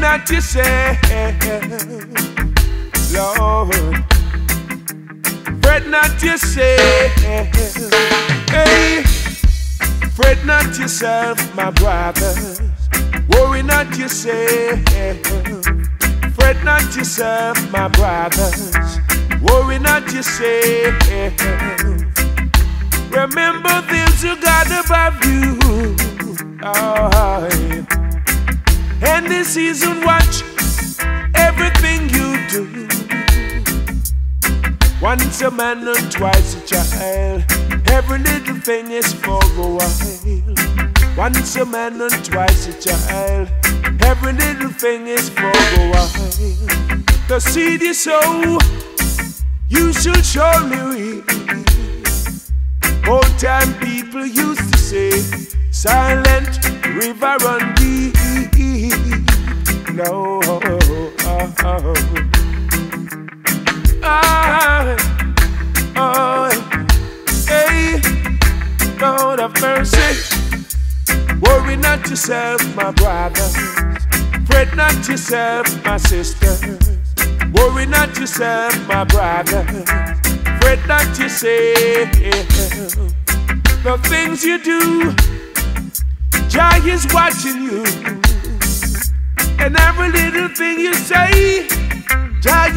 not yourself, Lord. Fret not yourself. Hey, fret not yourself, my brothers. Worry not yourself. Fret not yourself, my brothers. Worry not yourself. Remember things you got above you. Oh, and this season, watch everything you do. Once a man and twice a child. Every little thing is for a while. Once a man and twice a child. Every little thing is for a while. The seed you sow, you should surely reap. Old time people used to say, silent river run deep. No. Oh, oh. Oh, oh, hey, Lord of mercy. Worry not yourself, my brothers. Fret not yourself, my sisters. Worry not yourself, my brothers. Fret not yourself. The things you do, Jah is watching you. Every little thing you say,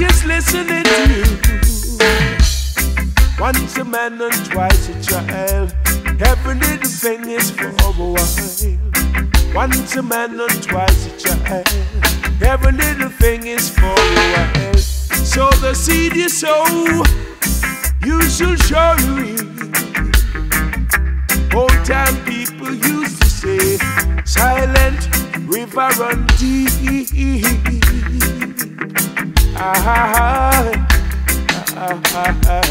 is listening to you. Once a man and twice a child. Every little thing is for a while. Once a man and twice a child. Every little thing is for a while. So the seed you sow, you should surely reap. Old time people used to say, silent river run deep. Ah, ah, ah,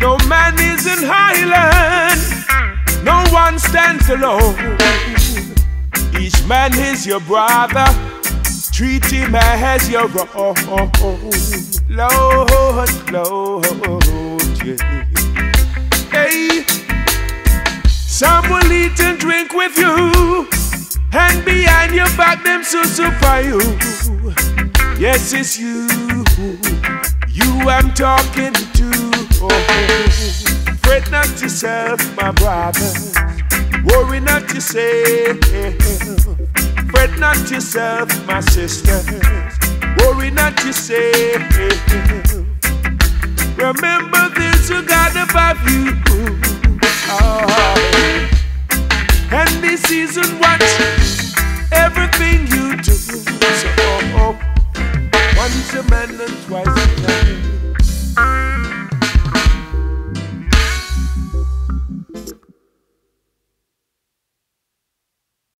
no man is an island, no one stands alone. Each man is your brother, treat him as your own. Lord, Lord, yeah. Hey, some will eat and drink with you, and behind your back them so super you. Yes, it's you, you I'm talking to. Oh, fret not yourself, my brother. Worry not yourself. Fret not yourself, my sister. Worry not yourself. Remember this, you got above you.